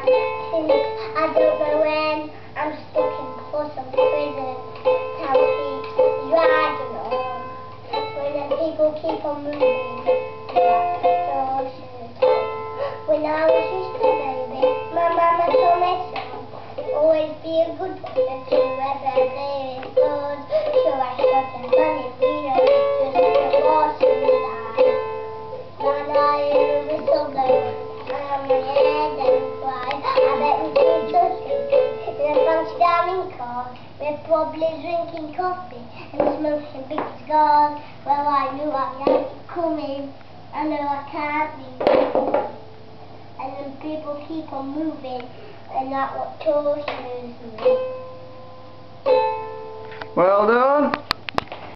since I don't know when. I'm stuck in some prison. Time keeps dragging on. When the people keep on moving. When I was just a baby, my mama told me so. Always be a good to whoever there is good. So I shot and in a fancy car. We're probably drinking coffee and smoking big cigars. Well, I knew I had it coming. I know I can't leave and then people keep on moving, and that's what tortures me. Well done.